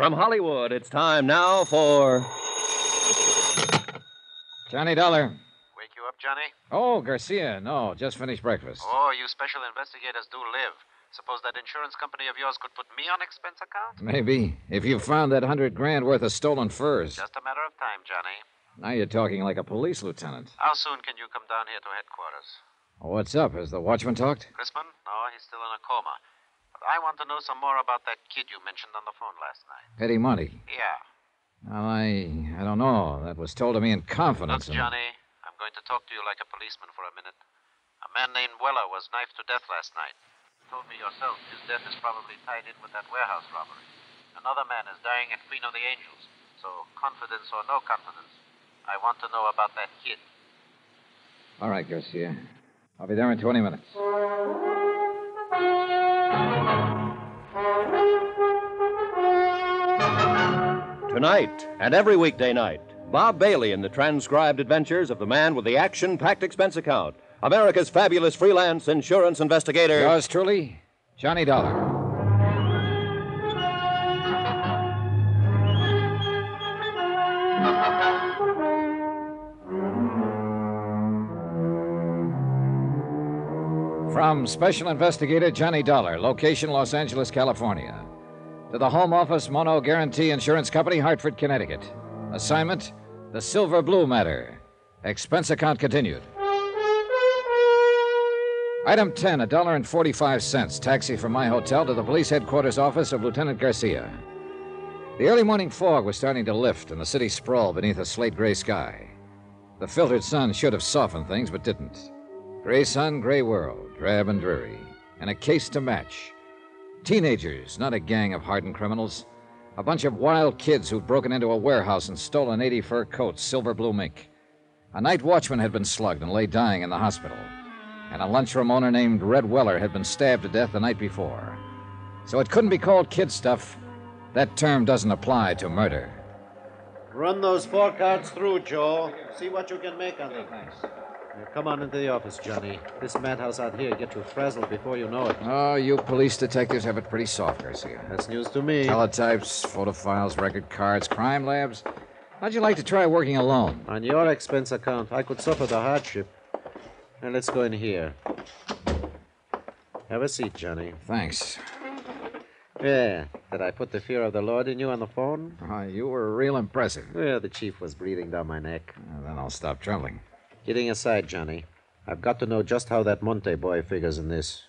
From Hollywood, it's time now for. Johnny Dollar. Wake you up, Johnny? Oh, Garcia. No, just finished breakfast. Oh, you special investigators do live. Suppose that insurance company of yours could put me on expense account? Maybe. If you found that hundred grand worth of stolen furs. Just a matter of time, Johnny. Now you're talking like a police lieutenant. How soon can you come down here to headquarters? What's up? Has the watchman talked? Crispin? No, he's still in a coma. I want to know some more about that kid you mentioned on the phone last night. Eddie Monty. Yeah. Well, I I don't know. That was told to me in confidence. Look, Johnny, I'm going to talk to you like a policeman for a minute. A man named Weller was knifed to death last night. You told me yourself his death is probably tied in with that warehouse robbery. Another man is dying at Queen of the Angels. So, confidence or no confidence, I want to know about that kid. All right, Garcia. I'll be there in 20 minutes. Tonight and every weekday night, Bob Bailey in the transcribed adventures of the man with the action packed expense account, America's fabulous freelance insurance investigator. Yours truly, Johnny Dollar. From Special Investigator Johnny Dollar, location Los Angeles, California. To the Home Office Mono Guarantee Insurance Company, Hartford, Connecticut. Assignment The Silver Blue Matter. Expense account continued. Item 10, a dollar and 45 cents. Taxi from my hotel to the police headquarters office of Lieutenant Garcia. The early morning fog was starting to lift, and the city sprawled beneath a slate gray sky. The filtered sun should have softened things, but didn't. Gray sun, gray world, drab and dreary, and a case to match. Teenagers, not a gang of hardened criminals. A bunch of wild kids who'd broken into a warehouse and stolen 80 fur coats, silver blue mink. A night watchman had been slugged and lay dying in the hospital. And a lunchroom owner named Red Weller had been stabbed to death the night before. So it couldn't be called kid stuff. That term doesn't apply to murder. Run those four cards through, Joe. See what you can make on them. Thanks. come on into the office, Johnny. This madhouse out here get you frazzled before you know it. Oh, you police detectives have it pretty soft, Garcia. That's news to me. Teletypes, photo files, record cards, crime labs. How'd you like to try working alone? On your expense account, I could suffer the hardship. Now let's go in here. Have a seat, Johnny. Thanks. Yeah. Did I put the fear of the Lord in you on the phone? Uh, you were real impressive. Well, the chief was breathing down my neck. Uh, then I'll stop trembling. Kidding aside, Johnny, I've got to know just how that Monte boy figures in this.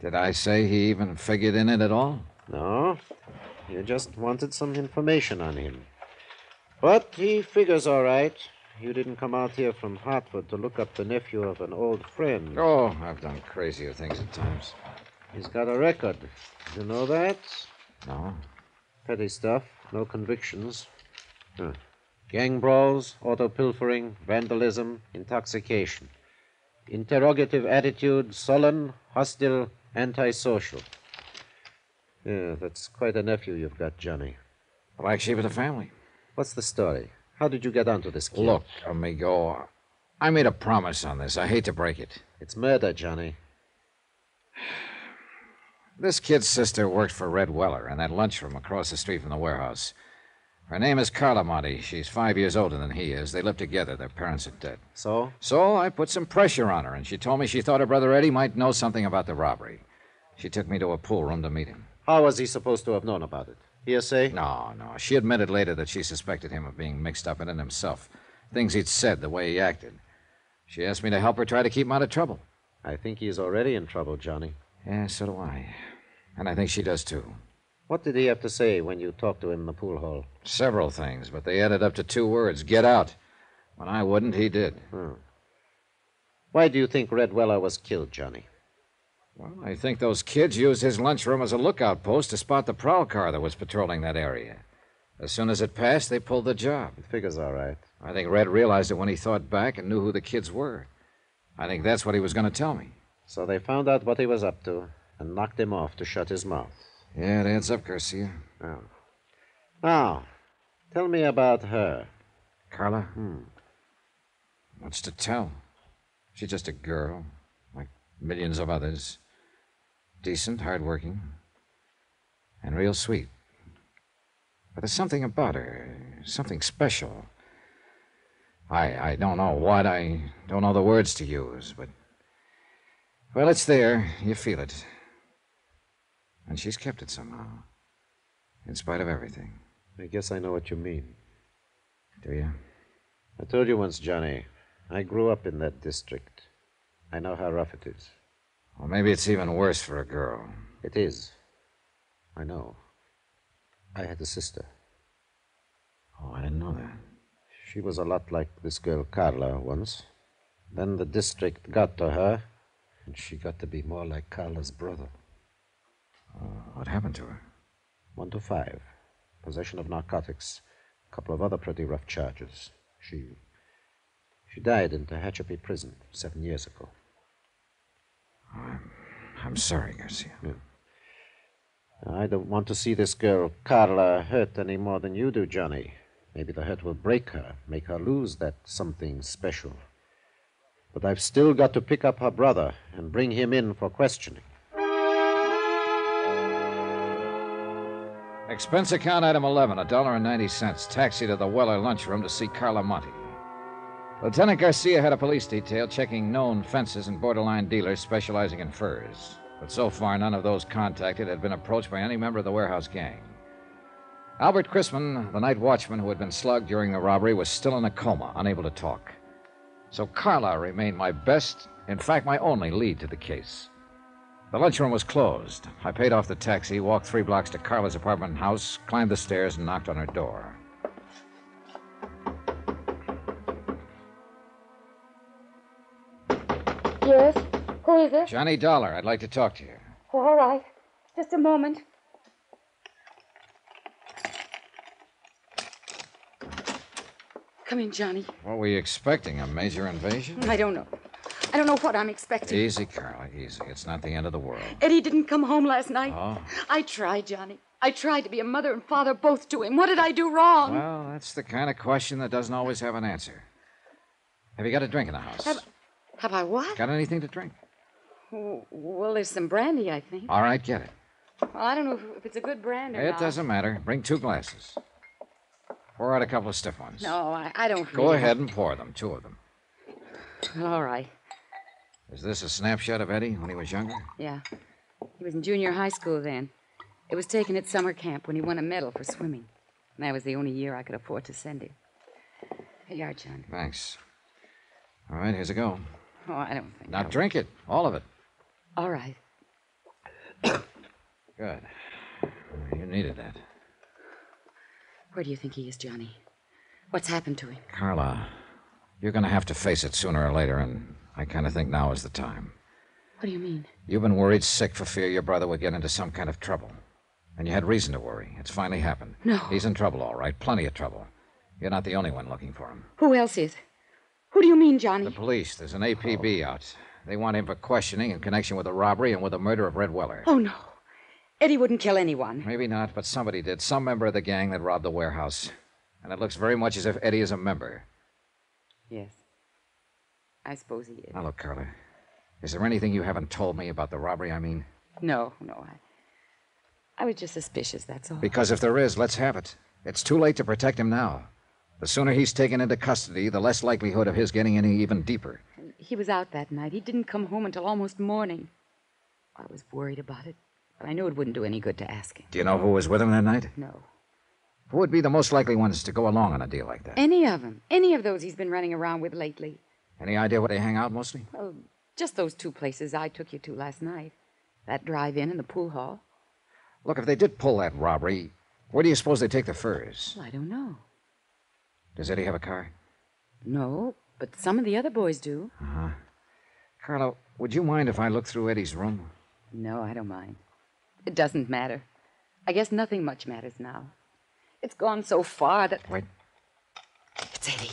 Did I say he even figured in it at all? No, you just wanted some information on him. But he figures all right. You didn't come out here from Hartford to look up the nephew of an old friend. Oh, I've done crazier things at times. He's got a record. You know that? No? Petty stuff, no convictions. Huh. Gang brawls, auto pilfering, vandalism, intoxication. Interrogative attitude, sullen, hostile, antisocial. Yeah, that's quite a nephew you've got, Johnny. Black sheep of the family. What's the story? How did you get onto this kid? Look, amigo, I made a promise on this. I hate to break it. It's murder, Johnny. This kid's sister worked for Red Weller in that lunchroom across the street from the warehouse. Her name is Carla Monty. She's five years older than he is. They live together. Their parents are dead. So? So I put some pressure on her, and she told me she thought her brother Eddie might know something about the robbery. She took me to a pool room to meet him. How was he supposed to have known about it? Hearsay? No, no. She admitted later that she suspected him of being mixed up in it himself. Things he'd said, the way he acted. She asked me to help her try to keep him out of trouble. I think he's already in trouble, Johnny. Yeah, so do I. And I think she does too. What did he have to say when you talked to him in the pool hall? Several things, but they added up to two words get out. When I wouldn't, he did. Hmm. Why do you think Red Weller was killed, Johnny? Well, I think those kids used his lunchroom as a lookout post to spot the prowl car that was patrolling that area. As soon as it passed, they pulled the job. It figures all right. I think Red realized it when he thought back and knew who the kids were. I think that's what he was going to tell me. So they found out what he was up to and knocked him off to shut his mouth. Yeah, it adds up, Garcia. Oh. Now, tell me about her. Carla? Hmm. What's to tell? She's just a girl, like millions of others. Decent, hardworking, and real sweet. But there's something about her, something special. I I don't know what, I don't know the words to use, but well, it's there. You feel it. And she's kept it somehow. In spite of everything. I guess I know what you mean. Do you? I told you once, Johnny, I grew up in that district. I know how rough it is. Well, maybe it's even worse for a girl. It is. I know. I had a sister. Oh, I didn't know that. She was a lot like this girl Carla once. Then the district got to her, and she got to be more like Carla's brother. Uh, what happened to her? One to five. Possession of narcotics. A couple of other pretty rough charges. She. She died in Tehachapi prison seven years ago. I'm I'm sorry, Garcia. I don't want to see this girl, Carla, hurt any more than you do, Johnny. Maybe the hurt will break her, make her lose that something special. But I've still got to pick up her brother and bring him in for questioning. Expense account item 11, a dollar and 90 cents. Taxi to the Weller lunchroom to see Carla Monte. Lieutenant Garcia had a police detail checking known fences and borderline dealers specializing in furs. But so far, none of those contacted had been approached by any member of the warehouse gang. Albert Chrisman, the night watchman who had been slugged during the robbery, was still in a coma, unable to talk. So Carla remained my best, in fact, my only lead to the case. The lunchroom was closed. I paid off the taxi, walked three blocks to Carla's apartment house, climbed the stairs, and knocked on her door. Yes? Who is it? Johnny Dollar, I'd like to talk to you. Oh, all right. Just a moment. Come in, Johnny. What were you expecting? A major invasion? I don't know. I don't know what I'm expecting. Easy, Carla, easy. It's not the end of the world. Eddie didn't come home last night. Oh? I tried, Johnny. I tried to be a mother and father both to him. What did I do wrong? Well, that's the kind of question that doesn't always have an answer. Have you got a drink in the house? Have, have I what? Got anything to drink? Well, there's some brandy, I think. All right, get it. Well, I don't know if, it's a good brand or It not. It doesn't matter. Bring two glasses. Pour out a couple of stiff ones. No, I, I don't. Go ahead and pour them, two of them. All right. Is this a snapshot of Eddie when he was younger? Yeah. He was in junior high school then. It was taken at summer camp when he won a medal for swimming. And that was the only year I could afford to send him. Here you are, John. Thanks. All right, here's a go. Oh, I don't think. Now drink it, all of it. All right. Good. You needed that. Where do you think he is, Johnny? What's happened to him? Carla, you're going to have to face it sooner or later, and I kind of think now is the time. What do you mean? You've been worried sick for fear your brother would get into some kind of trouble. And you had reason to worry. It's finally happened. No. He's in trouble, all right. Plenty of trouble. You're not the only one looking for him. Who else is? Who do you mean, Johnny? The police, there's an APB oh. out. They want him for questioning in connection with the robbery and with the murder of Red Weller. Oh, no. Eddie wouldn't kill anyone. Maybe not, but somebody did. Some member of the gang that robbed the warehouse. And it looks very much as if Eddie is a member. Yes. I suppose he is. Now, look, Carla. Is there anything you haven't told me about the robbery, I mean? No, no. I, I was just suspicious, that's all. Because if there is, let's have it. It's too late to protect him now. The sooner he's taken into custody, the less likelihood of his getting any even deeper. He was out that night. He didn't come home until almost morning. I was worried about it, but I knew it wouldn't do any good to ask him. Do you know who was with him that night? No. Who would be the most likely ones to go along on a deal like that? Any of them. Any of those he's been running around with lately. Any idea where they hang out mostly? Well, just those two places I took you to last night that drive in and the pool hall. Look, if they did pull that robbery, where do you suppose they take the furs? Well, I don't know. Does Eddie have a car? No, but some of the other boys do. Uh-huh. Carla, would you mind if I look through Eddie's room? No, I don't mind. It doesn't matter. I guess nothing much matters now. It's gone so far that. Wait. It's Eddie.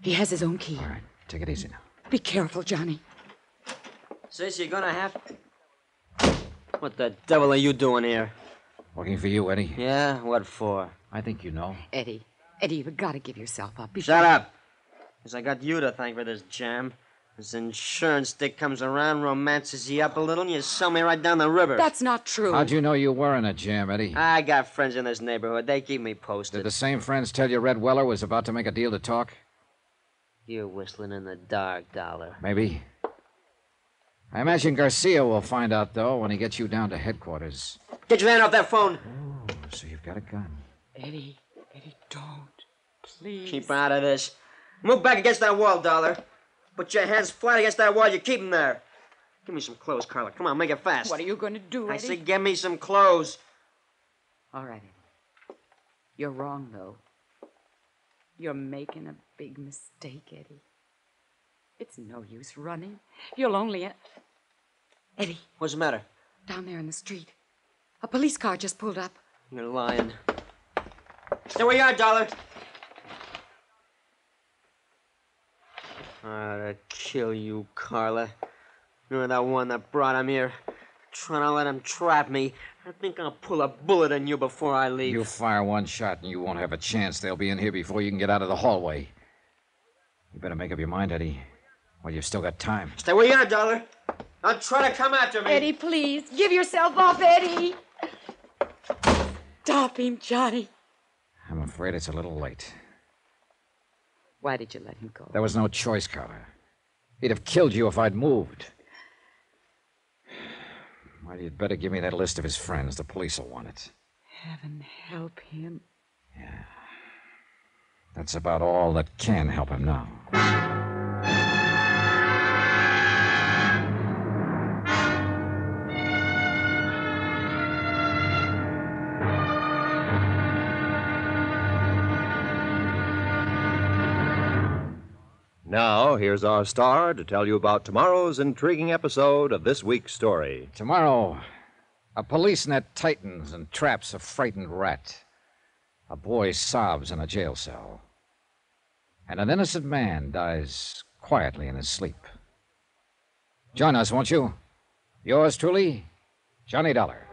He has his own key. All right, take it easy now. Be careful, Johnny. Sis, you're gonna have. What the devil are you doing here? Working for you, Eddie. Yeah, what for? I think you know. Eddie. Eddie, you've got to give yourself up. Before... Shut up! Because I got you to thank for this jam. This insurance dick comes around, romances you up a little, and you sell me right down the river. That's not true. How'd you know you were in a jam, Eddie? I got friends in this neighborhood. They keep me posted. Did the same friends tell you Red Weller was about to make a deal to talk? You're whistling in the dark, Dollar. Maybe. I imagine Garcia will find out, though, when he gets you down to headquarters. Get your hand off that phone. Oh, So you've got a gun. Eddie, Eddie, don't. Please. Keep out of this. Move back against that wall, Dollar. Put your hands flat against that wall. You keep them there. Give me some clothes, Carla. Come on, make it fast. What are you going to do, I Eddie? said, give me some clothes. All right, Eddie. You're wrong, though. You're making a big mistake, Eddie. It's no use running. You'll only. Eh? Eddie, What's the matter? down there in the street. A police car just pulled up. You're lying. Stay where you are, Dollar. I'd kill you, Carla. You're that one that brought him here. Trying to let him trap me. I think I'll pull a bullet in you before I leave. You fire one shot and you won't have a chance. They'll be in here before you can get out of the hallway. You better make up your mind, Eddie. Well, you've still got time. Stay where you are, Dollar. Don't try to come after me. Eddie, please, give yourself up, Eddie. Stop him, Johnny. I'm afraid it's a little late. Why did you let him go? There was no choice, Carla. He'd have killed you if I'd moved. Well, you'd better give me that list of his friends. The police will want it. Heaven help him. Yeah. That's about all that can help him now. Here's our star to tell you about tomorrow's intriguing episode of this week's story. Tomorrow, a police net tightens and traps a frightened rat. A boy sobs in a jail cell. And an innocent man dies quietly in his sleep. Join us, won't you? Yours truly, Johnny Dollar.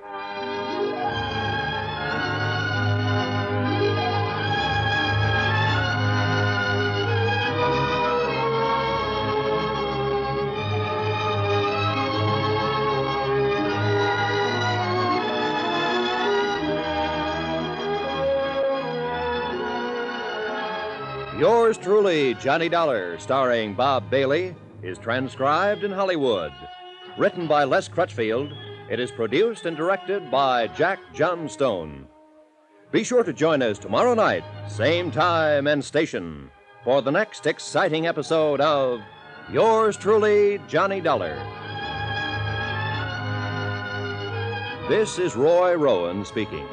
Yours truly, Johnny Dollar, starring Bob Bailey, is transcribed in Hollywood. Written by Les Crutchfield, it is produced and directed by Jack Johnstone. Be sure to join us tomorrow night, same time and station, for the next exciting episode of Yours truly, Johnny Dollar. This is Roy Rowan speaking.